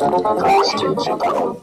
Constitutional.